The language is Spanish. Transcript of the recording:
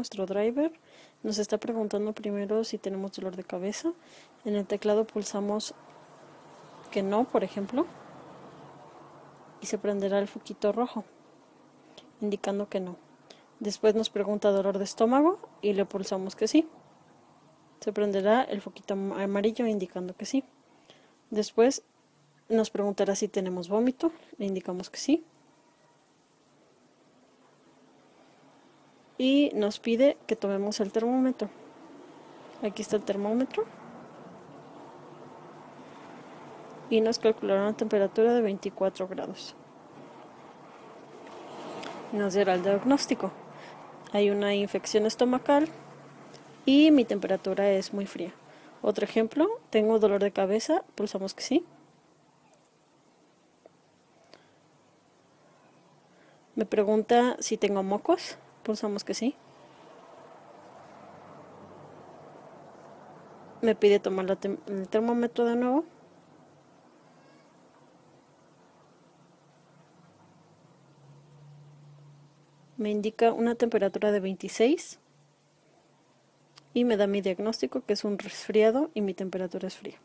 Nuestro driver nos está preguntando primero si tenemos dolor de cabeza. En el teclado pulsamos que no, por ejemplo, y se prenderá el foquito rojo, indicando que no. Después nos pregunta dolor de estómago y le pulsamos que sí. Se prenderá el foquito amarillo indicando que sí. Después nos preguntará si tenemos vómito, le indicamos que sí. Y nos pide que tomemos el termómetro. Aquí está el termómetro. Y nos calculará una temperatura de 24 grados. Nos dará el diagnóstico hay una infección estomacal y mi temperatura es muy fría. Otro ejemplo, tengo dolor de cabeza, pulsamos que sí. Me pregunta si tengo mocos, pulsamos que sí. Me pide tomar el termómetro de nuevo. me indica una temperatura de 26 y me da mi diagnóstico que es un resfriado y mi temperatura es fría.